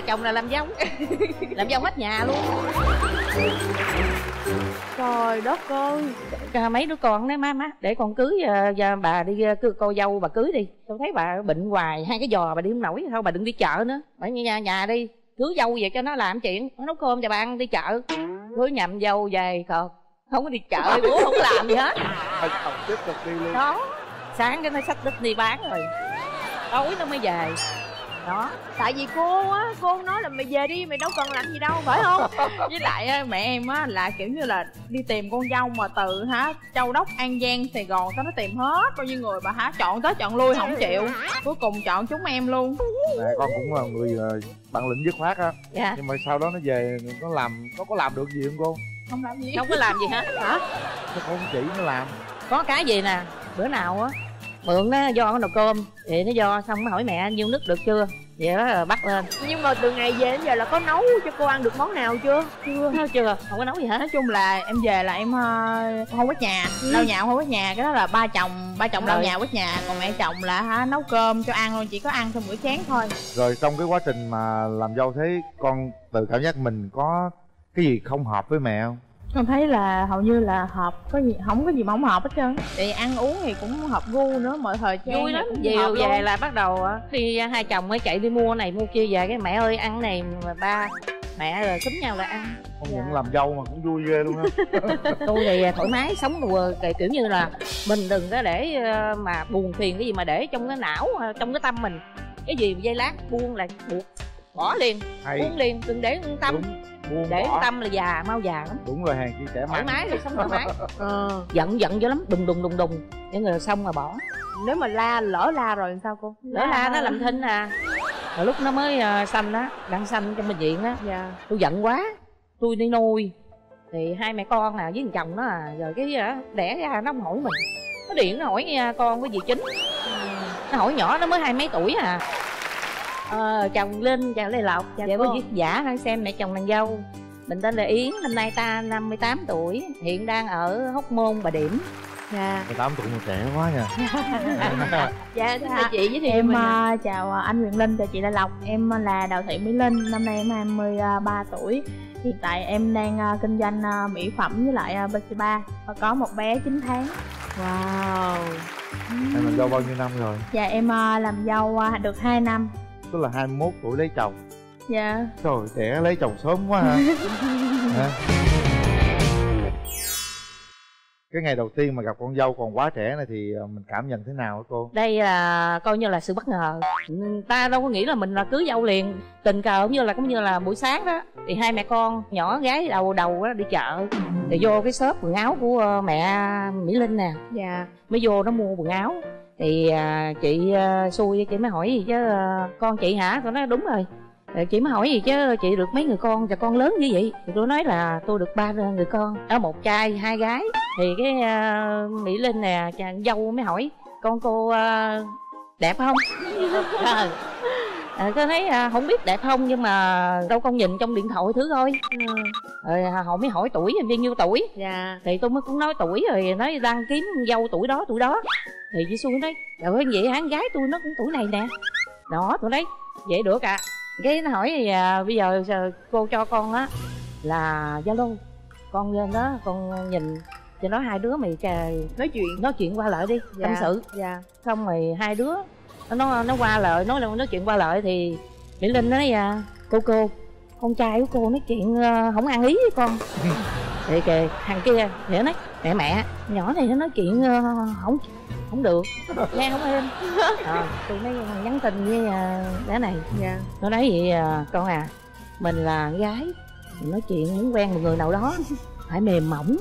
chồng là làm dâu. Làm dâu hết nhà luôn. Trời đất ơi. Mấy đứa con đấy má má. Để con cưới ờ, giờ bà đi ờ, cưới cô dâu bà cưới đi. Tôi thấy bà bệnh hoài hai cái giò bà đi không nổi. Thôi bà đừng đi chợ nữa. Bà như nhà nhà đi. Cưới dâu vậy cho nó làm chuyện. Nó nấu cơm cho bà ăn đi chợ. Cưới nhầm dâu về còn không có đi chợ bố không làm gì hết. Tiếp tục đi luôn. Đó. Sáng cái nó xách đít đi bán rồi. Tối nó mới về đó tại vì cô á cô nói là mày về đi mày đâu cần làm gì đâu phải không? Với lại á, mẹ em á là kiểu như là đi tìm con dâu mà từ hả châu đốc an giang sài gòn tới nó tìm hết bao nhiêu người mà hả chọn tới chọn lui không chịu. Cuối cùng chọn chúng em luôn. Mẹ con cũng là người ờ, bản lĩnh dứt khoát á. Dạ. Nhưng mà sau đó nó về nó làm nó có làm được gì không cô? Không làm gì. Không có làm gì hết hả? Nó không chỉ nó làm. Có cái gì nè bữa nào á mượn nó do nó nồi cơm. Thì nó do xong nó hỏi mẹ nhiêu nước được chưa? Vậy đó bắt lên. Nhưng mà từ ngày về đến giờ là có nấu cho cô ăn được món nào chưa? Chưa. Nó chưa? Không có nấu gì hết. Nói chung là em về là em ờ, không quét nhà. Lau nhà không quét nhà. Cái đó là ba chồng ba chồng lau Rồi. nhà quét nhà. Còn mẹ chồng là hả nấu cơm cho ăn luôn chỉ có ăn trong bữa chén thôi. Rồi trong cái quá trình mà làm dâu thế con tự cảm giác mình có cái gì không hợp với mẹ không con thấy là hầu như là hợp có gì không có gì mà không hợp hết trơn thì ăn uống thì cũng hợp gu nữa mọi thời trang vui lắm chiều hợp về luôn. là bắt đầu á, đi hai chồng mới chạy đi mua này mua kia về cái mẹ ơi ăn này mà ba mẹ rồi xúm nhau là ăn. Không Dạ. những làm dâu mà cũng vui ghê luôn á. Tôi thì thoải mái sống đùa kiểu kiểu như là mình đừng có để ờ, mà buồn phiền cái gì mà để trong cái não trong cái tâm mình. Cái gì dây lát buông là buộc bỏ liền hay. buông liền đừng để tâm. Đúng buông để bỏ. tâm là già mau già lắm. Đúng rồi hàng chi trẻ thoải măng mái thì sống thoải mái. Ờ. Giận giận cho lắm đùng đùng đùng đùng. Những người xong rồi bỏ. Nếu mà la lỡ la rồi thì sao cô? Lỡ la nó làm thinh à. Rồi lúc nó mới uh, sanh á đang sanh trong bệnh viện á. Dạ. Tôi giận quá. Tôi đi nuôi. Thì hai mẹ con à với thằng chồng nó à rồi cái à, đẻ ra nó không hỏi mình. Nó điện nó hỏi nha con có gì chính. Nó hỏi nhỏ nó mới hai mấy tuổi à ờ, chồng linh chào lê lộc Dạ dạ cô. có viết giả đang xem mẹ chồng nàng dâu. Mình tên là yến năm nay ta 58 tuổi hiện đang ở hóc môn bà điểm. Dạ. 18 tuổi mà trẻ quá nha. Dạ thưa Dạ, chị với thì em mình ờ, chào anh Quyền Linh chào chị Lê Lộc. Em là Đào Thị Mỹ Linh năm nay em 23 tuổi. Hiện tại em đang ờ, kinh doanh mỹ phẩm với lại uh, BC3 và có một bé 9 tháng. Wow. Em làm dâu bao nhiêu năm rồi? Dạ em làm dâu được 2 năm tức là 21 tuổi lấy chồng. Dạ. Trời trẻ lấy chồng sớm quá hả Hả? cái ngày đầu tiên mà gặp con dâu còn quá trẻ này thì ờ, mình cảm nhận thế nào hả cô? Đây là coi như là sự bất ngờ. Ta đâu có nghĩ là mình là cưới dâu liền. Tình cờ cũng như là cũng như là buổi sáng đó thì hai mẹ con nhỏ gái đầu đầu đó đi chợ thì vô cái shop quần áo của ờ, mẹ mỹ linh nè. Dạ. Mới vô nó mua quần áo thì à, chị à, xui chị mới hỏi gì chứ à, con chị hả? Tôi nói đúng rồi. À, chị mới hỏi gì chứ chị được mấy người con và con lớn như vậy? Thì tôi nói là tôi được ba người con. Ở một trai hai gái. Thì cái à, mỹ linh nè dâu mới hỏi con cô à, đẹp không? À, à, tôi thấy à, không biết đẹp không nhưng mà đâu con nhìn trong điện thoại thứ thôi. Rồi à, họ mới hỏi tuổi bao nhiêu tuổi. Dạ. Thì tôi mới cũng nói tuổi rồi nói đang kiếm dâu tuổi đó tuổi đó. Thì chị xuân nói trời ơi vậy con gái tôi nó cũng tuổi này nè. Đó tôi nói vậy được à cái nó hỏi thì, à, bây giờ, giờ cô cho con á là zalo con lên đó con nhìn cho nó hai đứa mày trời nói chuyện. nói chuyện qua lại đi Dạ. tâm sự. dạ. Xong rồi hai đứa nó nó qua lại nói nói chuyện qua lại thì mỹ linh nói à cô cô con trai của cô nói chuyện ờ, không ăn ý với con. Thì kìa thằng kia thì nó nói mẹ mẹ nhỏ này nó nói chuyện ờ, không không được. Nghe không êm à, tôi mới nhắn tin với ờ, bé này. Dạ. Nó nói vậy con à mình là gái mình nói chuyện muốn quen một người nào đó phải mềm mỏng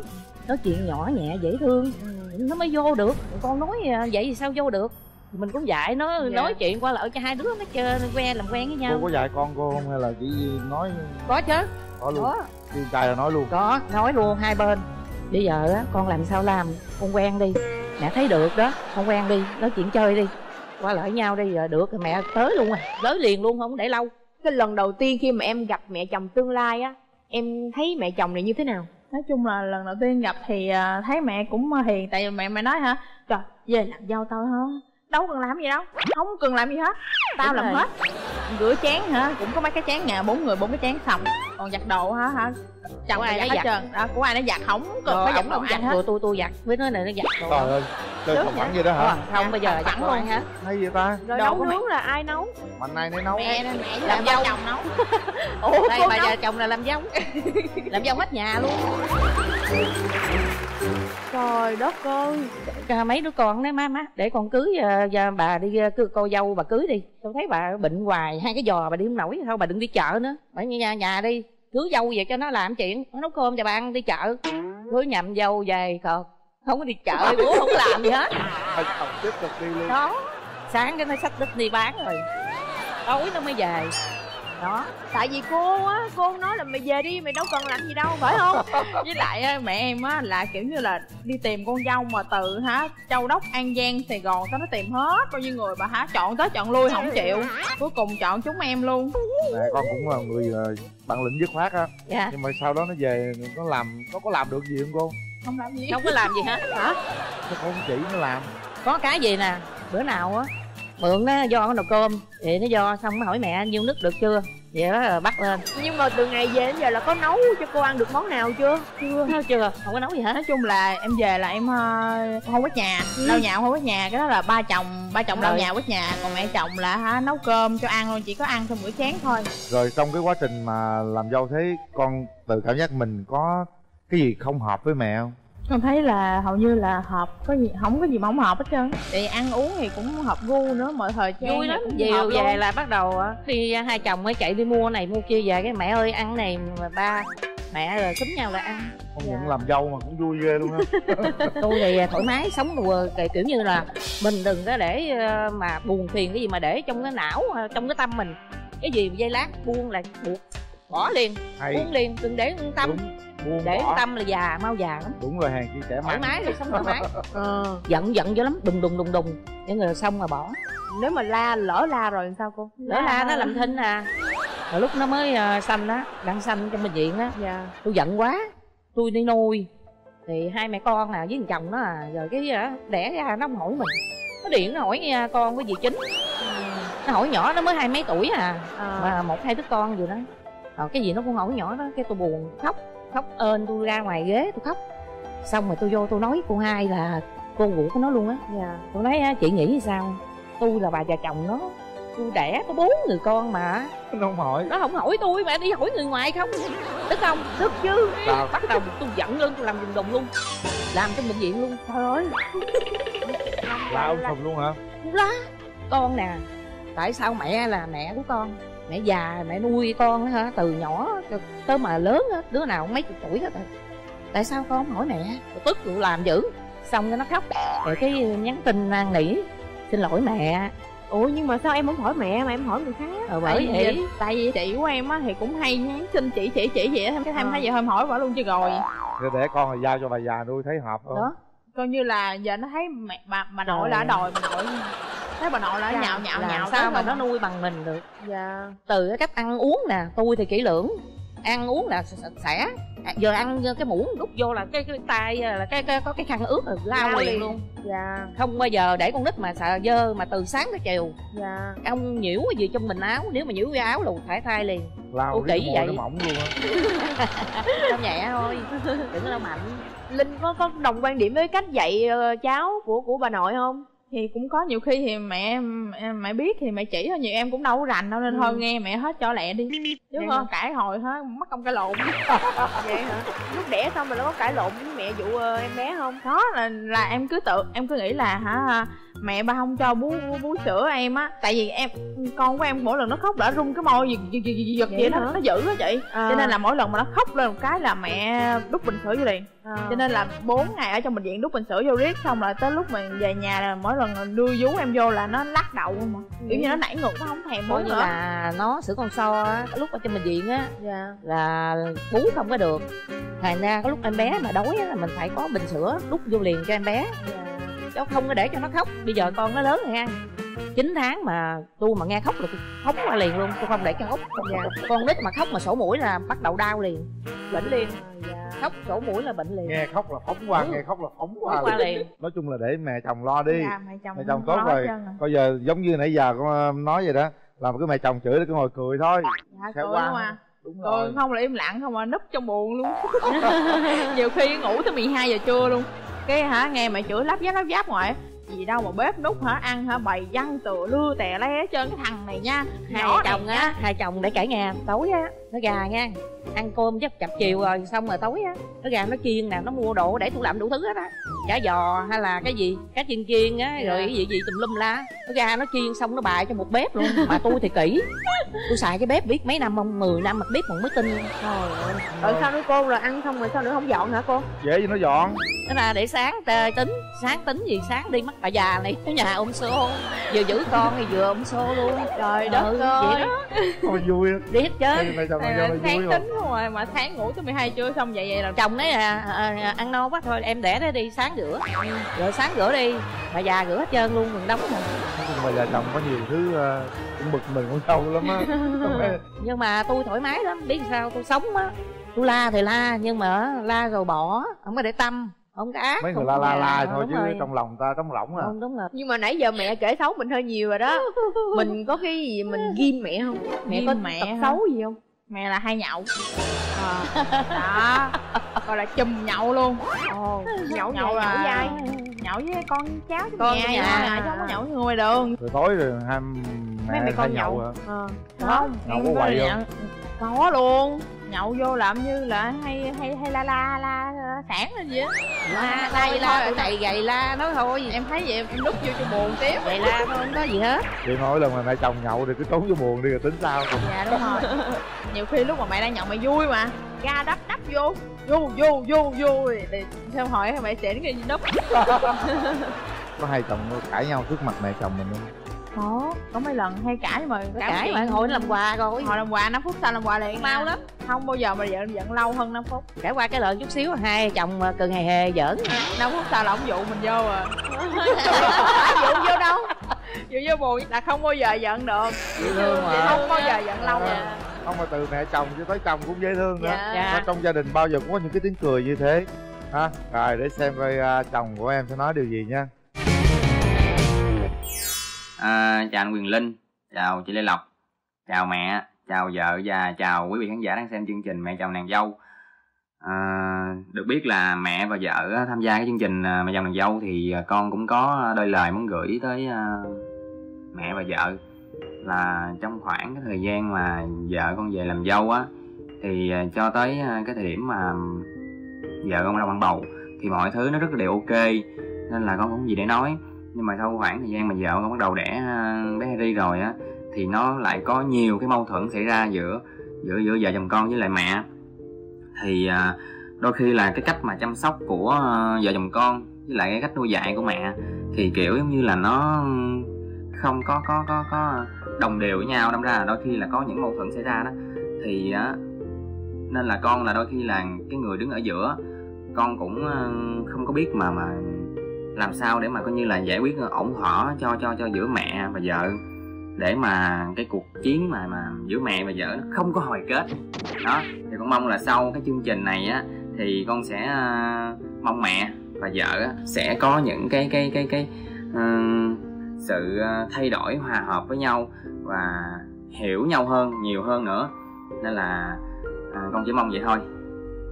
nói chuyện nhỏ nhẹ dễ thương. Nó mới vô được con nói vậy thì sao vô được mình cũng dạy nó Dạ. nói chuyện qua lại cho hai đứa nó chơi nó quen làm quen với cô nhau có dạy con cô không hay là chỉ nói? Có chứ. Có luôn. Có. Trai là nói luôn. Có nói luôn hai bên. Bây giờ á con làm sao làm? Con quen đi. Mẹ thấy được đó con quen đi nói chuyện chơi đi. Qua lại nhau đi rồi được rồi mẹ tới luôn à tới liền luôn không để lâu. Cái lần đầu tiên khi mà em gặp mẹ chồng tương lai á em thấy mẹ chồng này như thế nào? Nói chung là lần đầu tiên gặp thì à, thấy mẹ cũng hiền. Tại vì mẹ mẹ nói hả? Trời về làm dâu tao hả đâu cần làm gì đâu không cần làm gì hết. Tao Đúng làm rồi. hết. Rửa chén hả? Cũng có mấy cái chén nhà bốn người bốn cái chén xong. Còn giặt đồ hả? Hả? Chồng Của ai giặt hết giặt? trơn. Đó của ai nó giặt? Không cần phải giặt ai giặt hết rồi tôi tôi giặt với nó này nó giặt đồ. Trời ơi chơi vậy? phẳng vậy đó hả? Ờ, không bây giờ Phẳng giặt luôn. ăn hả? Hay vậy ta? Rồi Đâu nấu nướng là ai nấu? Mạnh này nấy nấu. Mẹ mẹ Làm dâu. chồng nấu. Ủa đây bà già chồng là làm dâu. Làm dâu hết nhà luôn trời đất ơi. À, mấy đứa con đấy má má. Để con cưới à, à, bà đi à, cưới cô dâu bà cưới đi. Tôi thấy bà bệnh hoài hai cái giò bà đi không nổi thôi bà đừng đi chợ nữa. Bà ở nhà nhà đi cưới dâu về cho nó làm chuyện. Nó nấu cơm cho bà ăn đi chợ. Cưới nhầm dâu về cợt không có đi chợ bố không có làm gì hết. Tiếp tục đi luôn. Đó sáng cái nó xách đít đi bán rồi. Tối nó mới về đó. Tại vì cô á cô nói là mày về đi mày đâu cần làm gì đâu phải không? Với lại á, mẹ em á là kiểu như là đi tìm con dâu mà từ hả châu đốc an giang sài gòn tới nó tìm hết bao nhiêu người bà hả chọn tới chọn lui không chịu. Cuối cùng chọn chúng em luôn. Mẹ con cũng là người ờ, bản lĩnh dứt khoát á. Dạ. Nhưng mà sau đó nó về nó làm nó có làm được gì không cô? Không làm gì không có làm gì hết hả? Nó không chỉ nó làm. Có cái gì nè bữa nào á mượn nó do nó nồi cơm. Thì nó do xong nó hỏi mẹ nhiêu nước được chưa? Vậy đó là bắt lên. Nhưng mà từ ngày về đến giờ là có nấu cho cô ăn được món nào chưa? Chưa. Nói chưa? Không có nấu gì hết. Nói chung là em về là em ờ, không quét nhà. Lau nhà không quét nhà cái đó là ba chồng ba chồng lau nhà quét nhà. Còn mẹ chồng là hả nấu cơm cho ăn luôn chỉ có ăn xong bữa chén thôi. Rồi trong cái quá trình mà làm dâu thế con tự cảm giác mình có cái gì không hợp với mẹ không con thấy là hầu như là hợp có gì không có gì mà không hợp hết trơn thì ăn uống thì cũng hợp gu nữa mọi thời trang vui lắm. cũng về luôn. là bắt đầu á, đi hai chồng mới chạy đi mua này mua kia về cái mẹ ơi ăn này mà ba mẹ rồi xúm nhau là ăn. Không Dạ. những làm dâu mà cũng vui ghê luôn á. Tôi thì thoải mái sống đùa kiểu kiểu như là mình đừng có để ờ, mà buồn phiền cái gì mà để trong cái não ờ, trong cái tâm mình. Cái gì dây lát buông là buộc bỏ liền hay. buông liền đừng để tâm. Đúng buông để bỏ. tâm là già mau già lắm. Đúng rồi hàng chia sẻ thoải mái đi sống thoải mái. Ờ. Giận giận dữ lắm đùng đùng đùng đùng. Những người xong mà bỏ. Nếu mà la lỡ la rồi làm sao cô? Lỡ la nó làm thinh à. Rồi lúc nó mới ờ, sanh á đang sanh trong bệnh viện á dạ. tôi giận quá. Tôi đi nuôi. Thì hai mẹ con à với thằng chồng nó à rồi cái á, đẻ ra nó không hỏi mình. Nó điện nó hỏi nha con có gì chính. Nó hỏi nhỏ nó mới hai mấy tuổi à. Ờ. mà một hai đứa con vừa đó. Rồi cái gì nó cũng hỏi nhỏ đó cái tôi buồn khóc khóc ơn tôi ra ngoài ghế tôi khóc. Xong rồi tôi vô tôi nói cô hai là cô vũ của nó luôn á. Dạ. Tôi nói á, chị nghĩ sao? Tôi là bà già chồng nó tôi đẻ có bốn người con mà. Nó không hỏi. Nó không hỏi tôi mà đi hỏi người ngoài không? Tức không? Tức chứ. Sao bắt đầu tôi giận lên tôi làm đùng đùng luôn. Làm trong bệnh viện luôn. Trời ơi. La ông sùm luôn hả? Lá con nè tại sao mẹ là mẹ của con? Mẹ già mẹ nuôi con á hả? Từ nhỏ tới mà lớn á đứa nào cũng mấy chục tuổi hết rồi. Tại sao con không hỏi mẹ? Rồi tức tôi làm dữ. Xong cái nó khóc. Rồi cái nhắn tin năn nỉ xin lỗi mẹ. Ủa nhưng mà sao em không hỏi mẹ mà em hỏi người khác? Rồi tại bởi vì vậy. tại vì chị của em á thì cũng hay nhắn tin chỉ chỉ chỉ vậy á. Cái thêm Ờ. thấy vậy hôm hỏi quả luôn chứ rồi. Để đẻ con rồi giao cho bà già nuôi thấy hợp không? Đó. Coi như là giờ nó thấy mẹ bà bà nội Rồi. là đòi bà nội thấy bà nội là Dạ, nhạo nhạo nhạo sao mà không? nó nuôi bằng mình được? Dạ. Từ cái cách ăn uống nè tôi thì kỹ lưỡng. Ăn uống là sạch sẽ. À, giờ ăn cái muỗng đút vô là cái cái tay là cái, cái có cái khăn ướt rồi lao, liền, luôn. Dạ. Không bao giờ để con nít mà sợ dơ mà từ sáng tới chiều. Dạ. Ông nhiễu cái gì trong mình áo nếu mà nhiễu cái áo là phải thay liền. Lao kỹ vậy. nó mỏng luôn á. Lao nhẹ thôi? Đừng có lao mạnh. Linh có có đồng quan điểm với cách dạy ờ, cháu của của bà nội không thì cũng có nhiều khi thì mẹ mẹ biết thì mẹ chỉ thôi nhiều em cũng đâu có rành đâu nên Ừ. thôi nghe mẹ hết cho lẹ đi chứ Vậy không hả? cãi hồi hết mất công cãi lộn vậy hả lúc đẻ xong rồi nó có cãi lộn với mẹ vụ ờ, em bé không đó là là em cứ tự em cứ nghĩ là hả mẹ ba không cho bú bú, bú sữa em á. Tại vì em con của em mỗi lần nó khóc đã rung cái môi giật giật giật, giật Vậy vậy hả? nó dữ á chị. À. cho nên là mỗi lần mà nó khóc lên một cái là mẹ đút bình sữa vô liền. À. cho nên là 4 ngày ở trong bệnh viện đút bình sữa vô riết xong rồi tới lúc mà về nhà là mỗi lần đưa vú em vô là nó lắc đầu không mà. Kiểu như nó nảy ngược nó không thèm bú nữa. là nó sữa con so á lúc ở trong bệnh viện á dạ. là bú không có được. Thành ra có lúc em bé mà đói á là mình phải có bình sữa đút vô liền cho em bé. Dạ chứ không có để cho nó khóc? Bây giờ con nó lớn rồi ăn 9 tháng mà tôi mà nghe khóc là tôi phóng ra liền luôn tôi không để cho khóc. Dạ. con nít mà khóc mà sổ mũi là bắt đầu đau liền. Lĩnh liền. Dạ. Khóc sổ mũi là bệnh liền. Nghe khóc là phóng qua Ừ. nghe khóc là phóng Phóng qua qua liền. nói chung là để mẹ chồng lo đi. Dạ mẹ chồng mẹ chồng tốt rồi. bây giờ giống như nãy giờ con ờ, nói vậy đó làm cái mẹ chồng chửi để cứ ngồi cười thôi. Dạ Sẽ cười qua. luôn à? Đúng cười rồi. không là im lặng không à núp trong buồn luôn. Nhiều khi ngủ tới 12 giờ trưa luôn cái hả nghe mẹ chửi lắp giáp lắp giáp ngoài gì đâu mà bếp nút hả ăn hả bày văn tựa lưa tè lé hết trơn cái thằng này nha. Hai chồng á hai chồng để kể nghe tối á nó gà nha. Ăn cơm chắc chập chiều rồi xong rồi tối á. Nó gà nó chiên nè nó mua đồ để tủ lạnh đủ thứ hết á. Chả giò hay là cái gì cá chiên chiên á rồi cái gì gì tùm lum la. Nó gà nó chiên xong nó bài cho một bếp luôn. Mà tôi thì kỹ. Tôi xài cái bếp biết mấy năm không? 10 năm mà bếp còn mới tin trời ơi. Rồi sao nữa cô? Rồi ăn xong rồi sao nữa không dọn hả cô? Dễ gì nó dọn. Đó là để sáng tê tính. Sáng tính gì? Sáng đi mất bà già này ở nhà ôm xô. Vừa giữ con thì vừa ôm xô luôn. Trời Ừ, đất vậy ơi. đó. Vui đi hết chồng Này mẹ là là sáng tính rồi mà sáng ngủ tới 12 trưa xong vậy vậy là chồng đấy à, à, ăn no quá thôi em đẻ nó đi sáng rửa. Rồi sáng rửa đi bà già rửa hết trơn luôn còn đóng rồi nói là vợ chồng có nhiều thứ ờ, cũng bực mình con dâu lắm á. Nhưng mà tôi thoải mái lắm biết sao tôi sống á. Tôi la thì la nhưng mà la rồi bỏ không có để tâm không có ác mấy người la la la Ờ, thôi chứ rồi. trong lòng ta trống rỗng à. Không đúng rồi. Nhưng mà nãy giờ mẹ kể xấu mình hơi nhiều rồi đó. Mình có cái gì mình ghim mẹ không? Mẹ Ghim có mẹ tật hả? xấu gì không mẹ là hay nhậu. À, đó. Gọi là chùm nhậu luôn. Ồ nhậu Nhậu nhậu là- nhậu dai nhậu với con cháu trong Con nhà nhà. à, chứ không có nhậu với người ngoài đường rồi tối rồi hai mẹ mẹ con nhậu nhậu. hả Ờ. không Nhậu em có quậy nhậu- không? có luôn nhậu vô làm như là hay hay hay la la la sản lên gì á. La la gì la tụi này gầy la nói thôi. Em thấy vậy em, núp vô cho buồn tiếp. Gầy la thôi không có gì hết. Chị mỗi lần mà mẹ chồng nhậu thì cứ trốn vô buồn đi rồi tính sao. Dạ đúng rồi. Nhiều khi lúc mà mẹ đang nhậu mẹ vui mà. Ga đắp đắp vô. Vô vô vô vô. Thì, xong hỏi mẹ sẽ đến cái núp có hai chồng cãi nhau trước mặt mẹ chồng mình không có có mấy lần hay cãi mà Nó cãi mà ngồi nó làm quà rồi. Hồi làm quà 5 phút sau làm quà liền mau à. lắm. Không bao giờ mà giận giận lâu hơn 5 phút. Cãi qua cái lợn chút xíu hai chồng mà cần hề hề giỡn. 5 phút sau là ông dụ mình vô à. Dụ vô đâu? Dụ vô buồn là không bao giờ giận được. Dễ thương mà. Không bao giờ giận lâu Dạ. nha không mà từ mẹ chồng cho tới chồng cũng dễ thương nữa. Dạ. Dạ. Ở trong gia đình bao giờ cũng có những cái tiếng cười như thế. Ha rồi để xem coi à, chồng của em sẽ nói điều gì nha À, chào anh Quyền Linh, chào chị Lê Lộc, chào mẹ, chào vợ và chào quý vị khán giả đang xem chương trình Mẹ chồng nàng dâu. À, được biết là mẹ và vợ tham gia cái chương trình à, Mẹ chồng nàng dâu thì à, con cũng có đôi lời muốn gửi tới à, mẹ và vợ là trong khoảng cái thời gian mà vợ con về làm dâu á thì cho tới cái thời điểm mà vợ con đang ban bầu thì mọi thứ nó rất là đều ok nên là con cũng không gì để nói nhưng mà sau khoảng thời gian mà vợ con bắt đầu đẻ ờ, bé Harry rồi á, thì nó lại có nhiều cái mâu thuẫn xảy ra giữa giữa giữa vợ chồng con với lại mẹ. Thì ờ, đôi khi là cái cách mà chăm sóc của ờ, vợ chồng con với lại cái cách nuôi dạy của mẹ thì, kiểu, giống như là nó không có có có có đồng đều với nhau. Đâm ra là đôi khi là có những mâu thuẫn xảy ra đó. Thì á nên là con là đôi khi là cái người đứng ở giữa, con cũng không có biết mà mà làm sao để mà coi như là giải quyết ổn thỏa cho cho cho giữa mẹ và vợ? Để mà cái cuộc chiến mà mà giữa mẹ và vợ nó không có hồi kết. Đó thì con mong là sau cái chương trình này á thì con sẽ uh, mong mẹ và vợ á, sẽ có những cái cái cái cái uh, sự ờ, thay đổi hòa hợp với nhau và hiểu nhau hơn nhiều hơn nữa. Nên là uh, con chỉ mong vậy thôi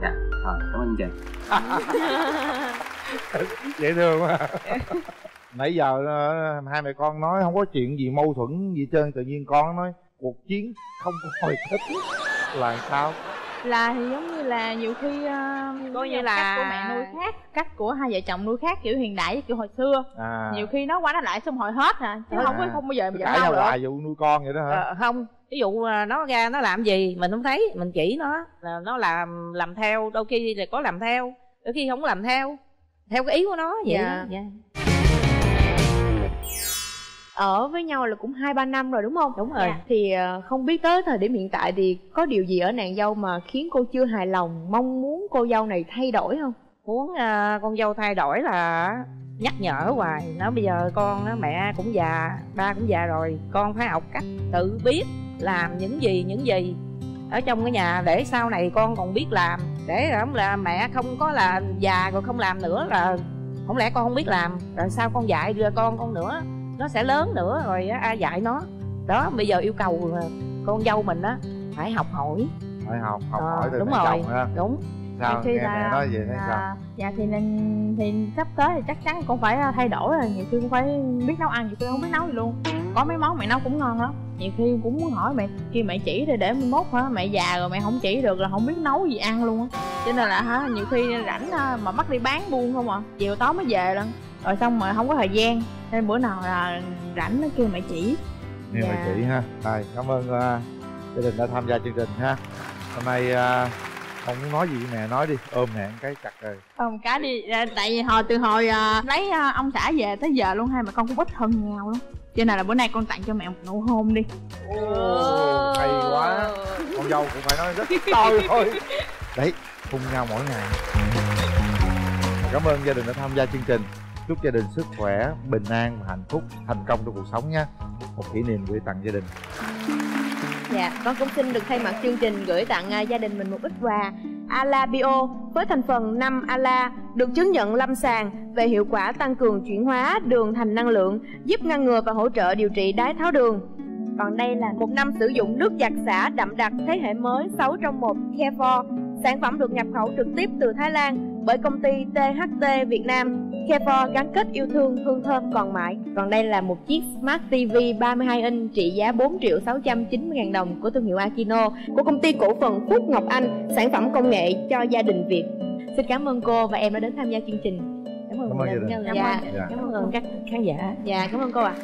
dạ rồi cảm ơn trình dễ thương quá. Nãy giờ ờ, hai mẹ con nói không có chuyện gì mâu thuẫn gì hết trơn tự nhiên con nói cuộc chiến không có hồi kết. Là sao? Là thì giống như là nhiều khi uh, Coi như là- cách của mẹ nuôi khác. cách của hai vợ chồng nuôi khác kiểu hiện đại với kiểu hồi xưa. À. Nhiều khi nó qua nó lại xong hồi hết à chứ À. không có không bao giờ mà giận cãi nhau hoài vụ nuôi con vậy đó hả? Ờ, không ví dụ à, nó ra nó làm gì mình không thấy mình chỉ nó là nó làm làm theo đôi khi là có làm theo đôi khi không làm theo theo cái ý của nó vậy Dạ. Dạ. ở với nhau là cũng hai ba năm rồi đúng không? Đúng rồi. Thì ờ, không biết tới thời điểm hiện tại thì có điều gì ở nàng dâu mà khiến cô chưa hài lòng mong muốn cô dâu này thay đổi không? Muốn à, con dâu thay đổi là nhắc nhở hoài. Nó bây giờ con mẹ cũng già ba cũng già rồi con phải học cách tự biết làm những gì những gì. Ở trong cái nhà để sau này con còn biết làm. Để không là mẹ không có là già rồi không làm nữa là không lẽ con không biết làm? Rồi sao con dạy đưa con con nữa? Nó sẽ lớn nữa rồi á, ai dạy nó? Đó bây giờ yêu cầu con dâu mình á phải học hỏi. Phải học học Ờ, hỏi từ đúng mẹ rồi chồng ha. đúng sao? Khi nghe mẹ nói vậy thấy sao? là, dạ thì nên thì sắp tới thì chắc chắn con phải thay đổi rồi. Nhiều khi con phải biết nấu ăn nhiều khi không biết nấu gì luôn. Có mấy món mẹ nấu cũng ngon lắm. Nhiều khi cũng muốn hỏi mẹ kia mẹ chỉ thì để mốt hả? Mẹ già rồi mẹ không chỉ được là không biết nấu gì ăn luôn á. Cho nên là hả nhiều khi rảnh á, mà bắt đi bán buôn không à chiều tối mới về lần rồi xong rồi không có thời gian nên bữa nào là rảnh nó kêu mẹ chỉ. Nghe Dạ. mẹ chị ha. Rồi cảm ơn uh, gia đình đã tham gia chương trình ha. Hôm nay uh, không muốn nói gì với mẹ? Nói đi. Ôm mẹ một cái chặt rồi. Không cá đi. À, tại vì hồi từ hồi à, lấy à, ông xã về tới giờ luôn hai mẹ con cũng ít thân nhau luôn cho nên là bữa nay con tặng cho mẹ một nụ hôn đi. Ồ, hay quá. Con dâu cũng phải nói rất tôi thôi. Đấy hôn nhau mỗi ngày. Cảm ơn gia đình đã tham gia chương trình. Chúc gia đình sức khỏe bình an và hạnh phúc thành công trong cuộc sống nha. Một kỷ niệm gửi tặng gia đình Dạ, con cũng xin được thay mặt chương trình gửi tặng à, gia đình mình một ít quà Ala Bio với thành phần 5 Ala được chứng nhận lâm sàng về hiệu quả tăng cường chuyển hóa đường thành năng lượng, giúp ngăn ngừa và hỗ trợ điều trị đái tháo đường. Còn đây là một năm sử dụng nước giặt xả đậm đặc thế hệ mới 6 trong 1 Care Sản phẩm được nhập khẩu trực tiếp từ Thái Lan bởi công ty THT Việt Nam. Care gắn kết yêu thương hương thơm còn mãi. Còn đây là một chiếc Smart TV 32 inch trị giá 4 triệu 690 ngàn đồng của thương hiệu Akino của công ty cổ phần Phúc Ngọc Anh, sản phẩm công nghệ cho gia đình Việt. Xin cảm ơn cô và em đã đến tham gia chương trình. Cảm ơn Cảm ơn. Dạ, Dạ. cảm ơn các khán giả dạ cảm ơn cô ạ.